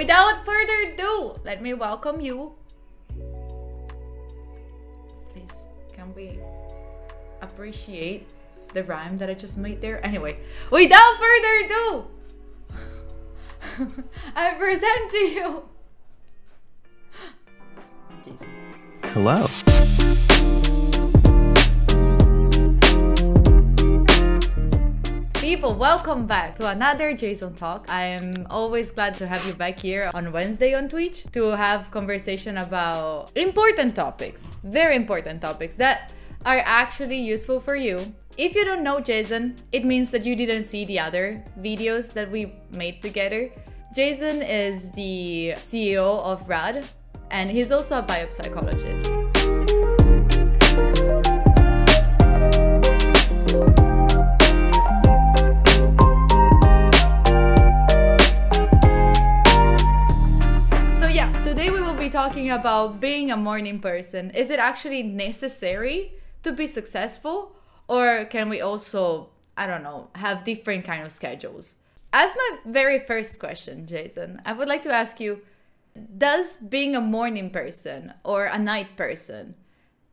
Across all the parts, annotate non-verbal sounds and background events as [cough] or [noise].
Without further ado, let me welcome you. Please, can we appreciate the rhyme that I just made there? Anyway, without further ado, [laughs] I present to you. Jason. Hello. People, welcome back to another Jason Talk. I am always glad to have you back here on Wednesday on Twitch to have conversation about important topics, very important topics that are actually useful for you. If you don't know Jason, it means that you didn't see the other videos that we made together. Jason is the CEO of RAD, and he's also a biopsychologist. Talking about being a morning person. Is it actually necessary to be successful or can we also, I don't know, have different kind of schedules? As my very first question, Jason, I would like to ask you does being a morning person or a night person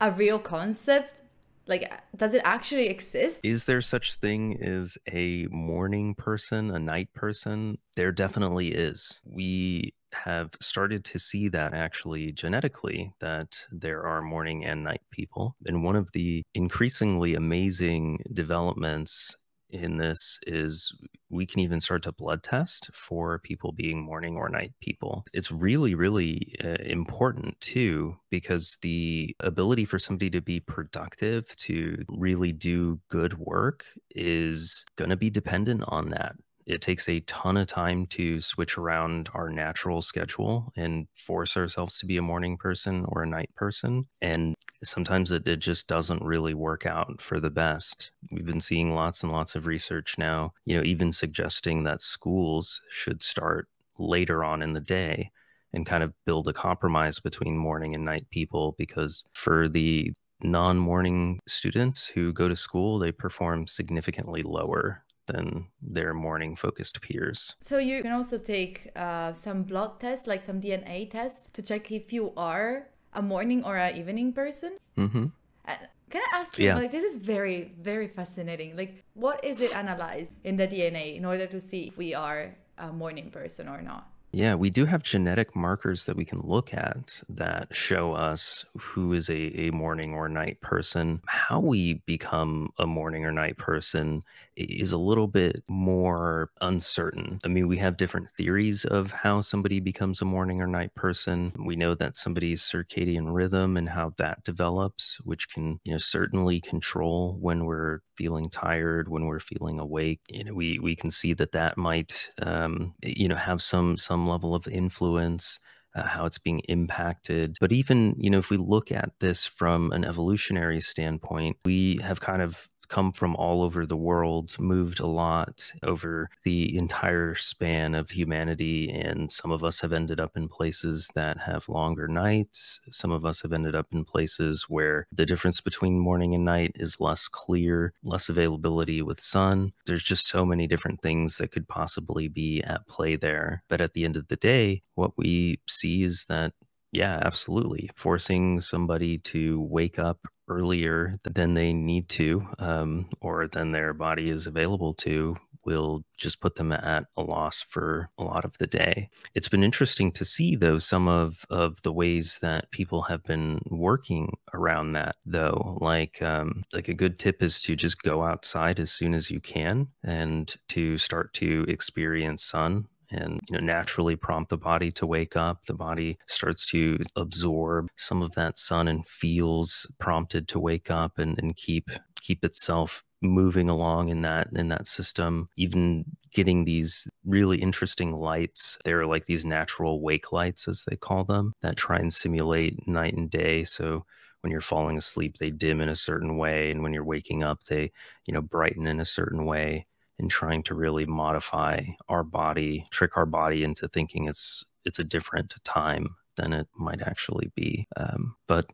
a real concept? Like does it actually exist? Is there such thing as a morning person, a night person? There definitely is. We have started to see that actually genetically that there are morning and night people. And one of the increasingly amazing developments in this is we can even start to blood test for people being morning or night people. It's really, really uh, important too, because the ability for somebody to be productive, to really do good work, is going to be dependent on that it takes a ton of time to switch around our natural schedule and force ourselves to be a morning person or a night person. And sometimes it, it just doesn't really work out for the best. We've been seeing lots and lots of research now, you know, even suggesting that schools should start later on in the day and kind of build a compromise between morning and night people because for the non morning students who go to school, they perform significantly lower than their morning focused peers. So you can also take uh, some blood tests, like some DNA tests, to check if you are a morning or an evening person. Mm-hmm. Uh, can I ask you, Yeah. like, this is very, very fascinating. Like, what is it analyzed in the DNA in order to see if we are a morning person or not? Yeah, we do have genetic markers that we can look at that show us who is a, a morning or night person. How we become a morning or night person is a little bit more uncertain. I mean, we have different theories of how somebody becomes a morning or night person. We know that somebody's circadian rhythm and how that develops, which can, you know, certainly control when we're feeling tired, when we're feeling awake. You know, we we can see that that might, um, you know, have some some level of influence. Uh, how it's being impacted. But even, you know, if we look at this from an evolutionary standpoint, we have kind of come from all over the world, moved a lot over the entire span of humanity. And some of us have ended up in places that have longer nights. Some of us have ended up in places where the difference between morning and night is less clear, less availability with sun. There's just so many different things that could possibly be at play there. But at the end of the day, what we see is that yeah, absolutely. Forcing somebody to wake up earlier than they need to, um, or than their body is available to, will just put them at a loss for a lot of the day. It's been interesting to see, though, some of, of the ways that people have been working around that, though. Like, um, like a good tip is to just go outside as soon as you can and to start to experience sun and you know naturally prompt the body to wake up. The body starts to absorb some of that sun and feels prompted to wake up and, and keep keep itself moving along in that in that system. Even getting these really interesting lights they're like these natural wake lights as they call them that try and simulate night and day. So when you're falling asleep they dim in a certain way and when you're waking up they you know brighten in a certain way and trying to really modify our body, trick our body into thinking it's it's a different time than it might actually be. Um, but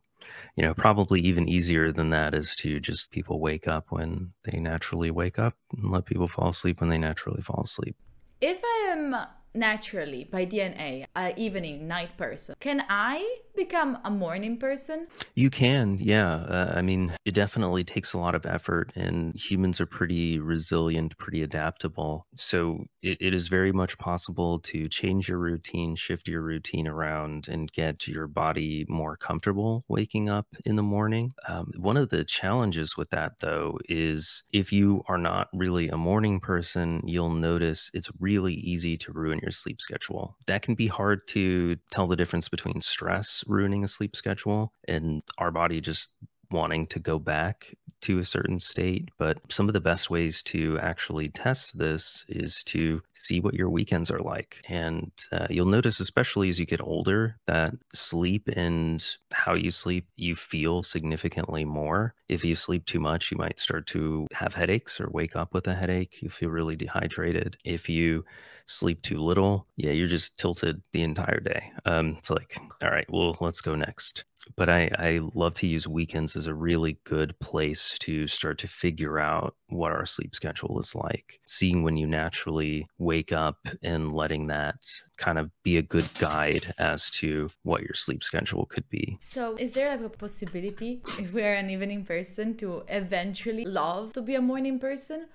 you know, probably even easier than that is to just people wake up when they naturally wake up and let people fall asleep when they naturally fall asleep. If I am naturally by DNA a evening night person. Can I become a morning person? You can, yeah. Uh, I mean, it definitely takes a lot of effort, and humans are pretty resilient, pretty adaptable. So it, it is very much possible to change your routine, shift your routine around, and get your body more comfortable waking up in the morning. Um, one of the challenges with that, though, is if you are not really a morning person, you'll notice it's really easy to ruin your sleep schedule. That can be hard to tell the difference between stress ruining a sleep schedule and our body just wanting to go back to a certain state. But some of the best ways to actually test this is to see what your weekends are like. And uh, you'll notice, especially as you get older, that sleep and how you sleep, you feel significantly more. If you sleep too much, you might start to have headaches or wake up with a headache. You feel really dehydrated. If you sleep too little, yeah, you're just tilted the entire day. Um, it's like, all right, well, let's go next but I, I love to use weekends as a really good place to start to figure out what our sleep schedule is like. Seeing when you naturally wake up and letting that kind of be a good guide as to what your sleep schedule could be. So, is there like a possibility [laughs] if we're an evening person to eventually love to be a morning person?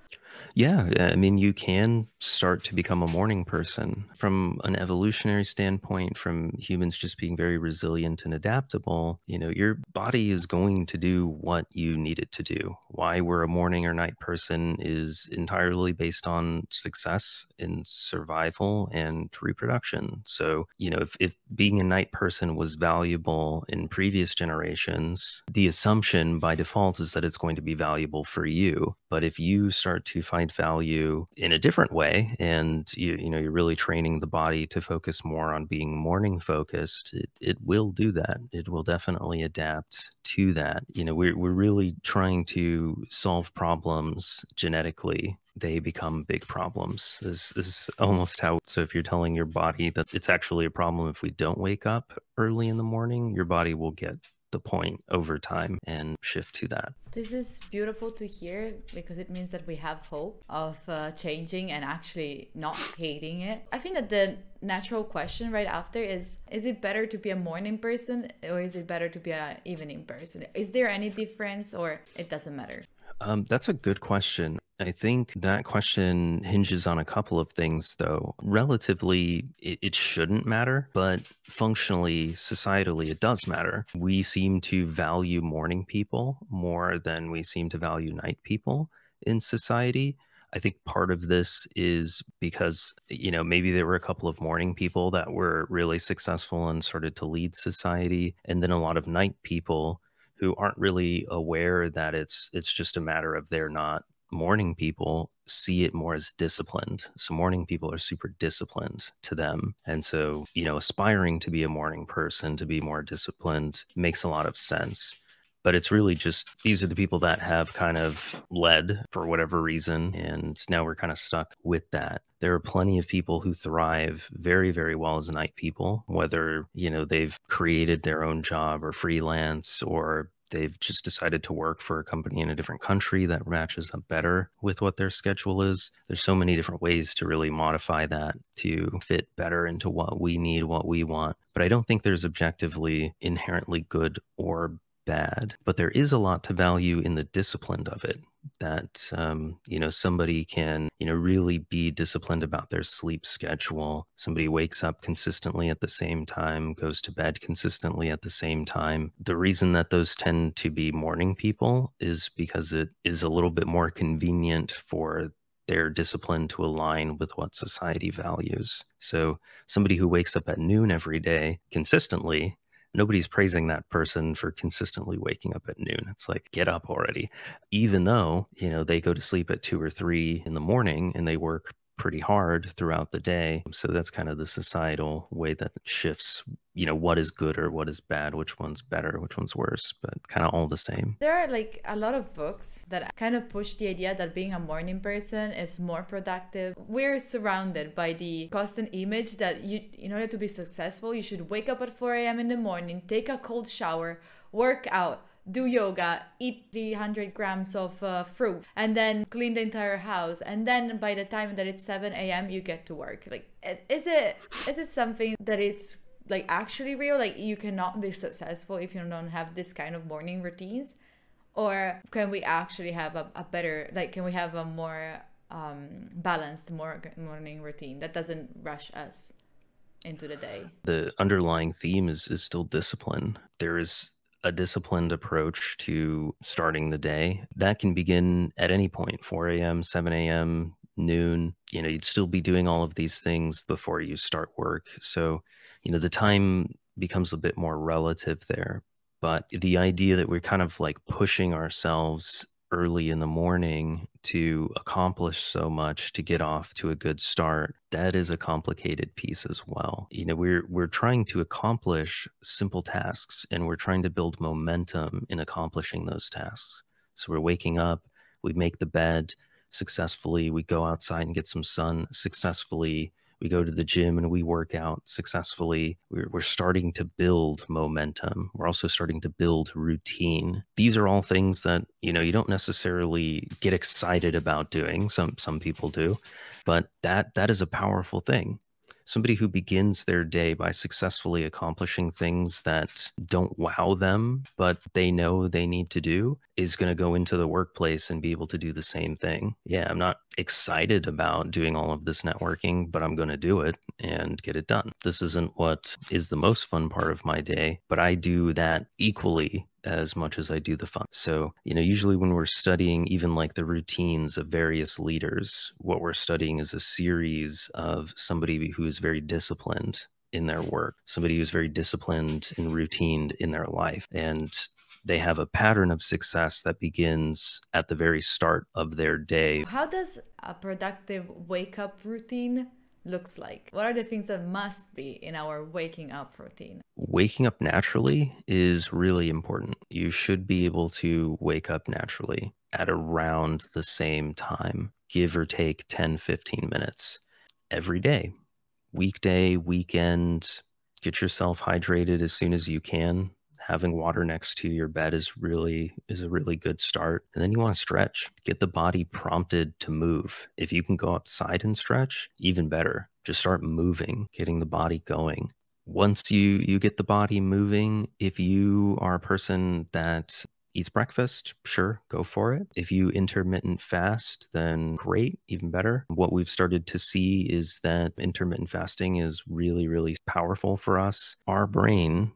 Yeah, I mean, you can start to become a morning person from an evolutionary standpoint, from humans just being very resilient and adaptable. You know, your body is going to do what you need it to do. Why we're a morning or night person is entirely based on success in survival and reproduction. So, you know, if, if being a night person was valuable in previous generations, the assumption by default is that it's going to be valuable for you. But if you start to find value in a different way and you, you know, you're really training the body to focus more on being morning focused, it, it will do that. It will definitely adapt to that. You know, we're, we're really trying to solve problems genetically they become big problems this, this is almost how so if you're telling your body that it's actually a problem if we don't wake up early in the morning your body will get the point over time and shift to that. This is beautiful to hear because it means that we have hope of uh, changing and actually not hating it. I think that the natural question right after is is it better to be a morning person or is it better to be an evening person? Is there any difference or it doesn't matter? Um, that's a good question. I think that question hinges on a couple of things, though. Relatively, it, it, shouldn't matter, but functionally, societally, it does matter. We seem to value morning people more than we seem to value night people in society. I think part of this is because, you know, maybe there were a couple of morning people that were really successful and started to lead society, and then a lot of night people who aren't really aware that it's it's just a matter of they're not morning people see it more as disciplined. So morning people are super disciplined to them. And so, you know, aspiring to be a morning person, to be more disciplined makes a lot of sense. But it's really just these are the people that have kind of led for whatever reason. And now we're kind of stuck with that. There are plenty of people who thrive very, very well as night people, whether, you know, they've created their own job or freelance or they've just decided to work for a company in a different country that matches up better with what their schedule is. There's so many different ways to really modify that to fit better into what we need, what we want. But I don't think there's objectively inherently good or bad, but there is a lot to value in the discipline of it. That um, you know somebody can you know really be disciplined about their sleep schedule. Somebody wakes up consistently at the same time, goes to bed consistently at the same time. The reason that those tend to be morning people is because it is a little bit more convenient for their discipline to align with what society values. So, somebody who wakes up at noon every day consistently nobody's praising that person for consistently waking up at noon. It's like, get up already. Even though, you know, they go to sleep at two or three in the morning and they work pretty hard throughout the day. So that's kind of the societal way that shifts, you know, what is good or what is bad, which one's better, which one's worse, but kind of all the same. There are like a lot of books that kind of push the idea that being a morning person is more productive. We're surrounded by the constant image that you in order to be successful, you should wake up at 4 a.m. in the morning, take a cold shower, work out, do yoga, eat 300 grams of uh, fruit, and then clean the entire house. And then by the time that it's 7 a.m., you get to work. Like, is it is it something that it's like actually real? Like, you cannot be successful if you don't have this kind of morning routines, or can we actually have a, a better like? Can we have a more um, balanced morning routine that doesn't rush us into the day? The underlying theme is is still discipline. There is a disciplined approach to starting the day. That can begin at any point 4 a.m., 7 a.m., noon. You know, you'd still be doing all of these things before you start work. So, you know, the time becomes a bit more relative there. But the idea that we're kind of like pushing ourselves early in the morning to accomplish so much to get off to a good start that is a complicated piece as well. You know we're we're trying to accomplish simple tasks and we're trying to build momentum in accomplishing those tasks. So we're waking up we make the bed successfully we go outside and get some sun successfully we go to the gym and we work out successfully. We're, we're starting to build momentum. We're also starting to build routine. These are all things that, you know, you don't necessarily get excited about doing. Some, some people do, but that, that is a powerful thing somebody who begins their day by successfully accomplishing things that don't wow them, but they know they need to do, is going to go into the workplace and be able to do the same thing. Yeah, I'm not excited about doing all of this networking, but I'm going to do it and get it done. This isn't what is the most fun part of my day, but I do that equally as much as I do the fun. So, you know, usually when we're studying even like the routines of various leaders, what we're studying is a series of somebody who is very disciplined in their work, somebody who's very disciplined and routined in their life. And they have a pattern of success that begins at the very start of their day. How does a productive wake up routine looks like? What are the things that must be in our waking up routine? Waking up naturally is really important. You should be able to wake up naturally at around the same time, give or take 10, 15 minutes every day, weekday, weekend. Get yourself hydrated as soon as you can having water next to your bed is really is a really good start and then you want to stretch get the body prompted to move if you can go outside and stretch even better just start moving getting the body going once you you get the body moving if you are a person that eats breakfast, sure, go for it. If you intermittent fast, then great, even better. What we've started to see is that intermittent fasting is really, really powerful for us. Our brain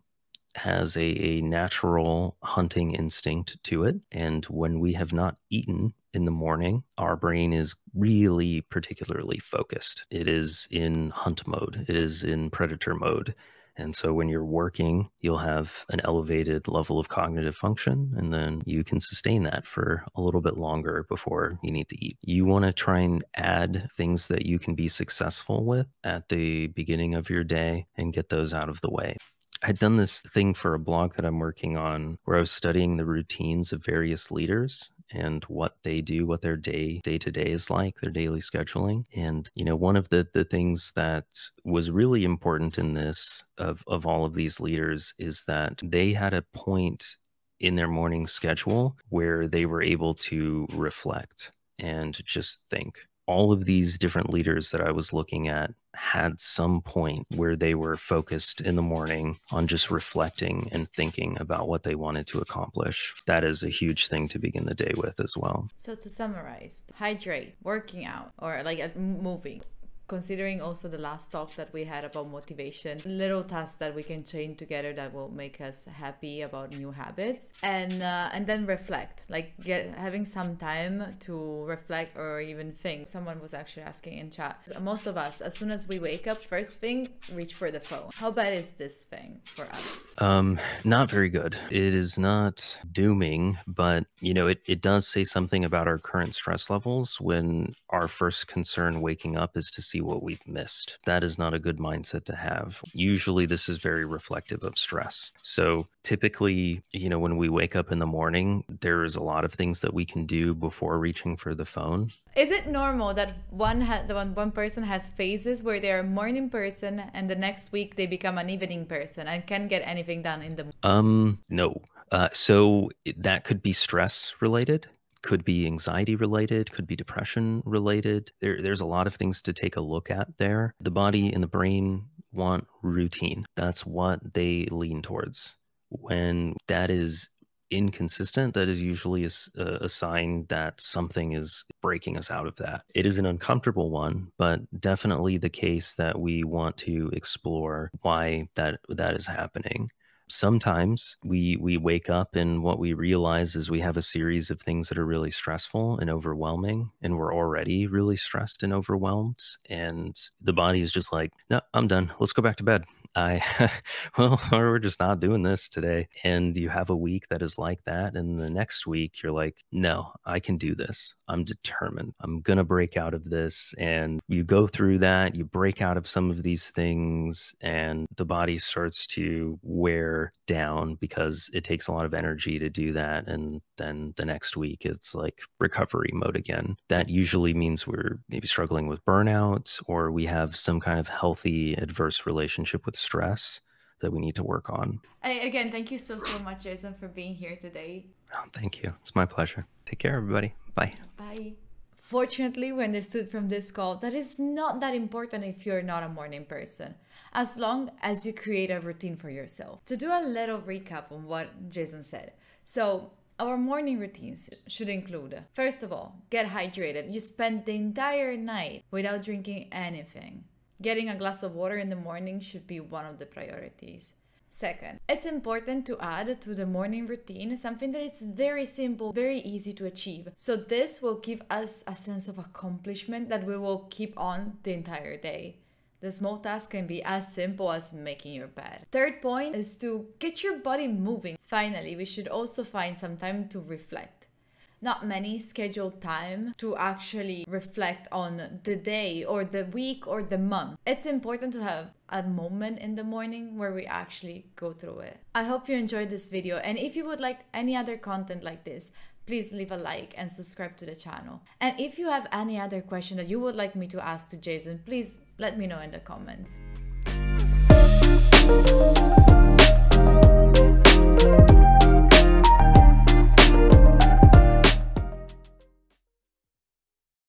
has a, a natural hunting instinct to it. And when we have not eaten in the morning, our brain is really particularly focused. It is in hunt mode, it is in predator mode. And so when you're working, you'll have an elevated level of cognitive function, and then you can sustain that for a little bit longer before you need to eat. You want to try and add things that you can be successful with at the beginning of your day and get those out of the way. I had done this thing for a blog that I'm working on where I was studying the routines of various leaders and what they do, what their day day to day is like, their daily scheduling. And you know, one of the the things that was really important in this of of all of these leaders is that they had a point in their morning schedule where they were able to reflect and just think all of these different leaders that I was looking at had some point where they were focused in the morning on just reflecting and thinking about what they wanted to accomplish. That is a huge thing to begin the day with as well. So, to summarize, hydrate, working out, or like moving, considering also the last talk that we had about motivation little tasks that we can chain together that will make us happy about new habits. And uh, and then reflect like get having some time to reflect or even think. Someone was actually asking in chat most of us as soon as we wake up first thing reach for the phone. How bad is this thing for us? Um not very good. It is not dooming but you know it, it does say something about our current stress levels when our first concern waking up is to see see what we've missed. That is not a good mindset to have. Usually, this is very reflective of stress. So, typically, you know, when we wake up in the morning, there is a lot of things that we can do before reaching for the phone. Is it normal that one ha- the one, one person has phases where they're a morning person and the next week they become an evening person and can't get anything done in the Um, no. Uh, so that could be stress related could be anxiety related, could be depression related. There, there's a lot of things to take a look at there. The body and the brain want routine. That's what they lean towards. When that is inconsistent, that is usually a, a, sign that something is breaking us out of that. It is an uncomfortable one, but definitely the case that we want to explore why that that is happening sometimes we we wake up and what we realize is we have a series of things that are really stressful and overwhelming and we're already really stressed and overwhelmed and the body is just like no i'm done. Let's go back to bed I, [laughs] well, or [laughs] we're just not doing this today. And you have a week that is like that. And the next week, you're like, no, I can do this. I'm determined. I'm going to break out of this. And you go through that, you break out of some of these things, and the body starts to wear down because it takes a lot of energy to do that. And then the next week, it's like recovery mode again. That usually means we're maybe struggling with burnout or we have some kind of healthy adverse relationship with stress that we need to work on. Again, thank you so, so much, Jason, for being here today. Oh, thank you. It's my pleasure. Take care, everybody. Bye. Bye. Fortunately, we understood from this call that it's not that important if you're not a morning person, as long as you create a routine for yourself. To do a little recap on what Jason said. So, our morning routines should include first of all, get hydrated. You spend the entire night without drinking anything. Getting a glass of water in the morning should be one of the priorities. Second, it's important to add to the morning routine something that is very simple, very easy to achieve. So, this will give us a sense of accomplishment that we will keep on the entire day. The small task can be as simple as making your bed. Third point is to get your body moving. Finally, we should also find some time to reflect not many scheduled time to actually reflect on the day or the week or the month. It's important to have a moment in the morning where we actually go through it. I hope you enjoyed this video and if you would like any other content like this, please leave a like and subscribe to the channel. And if you have any other question that you would like me to ask to Jason, please let me know in the comments.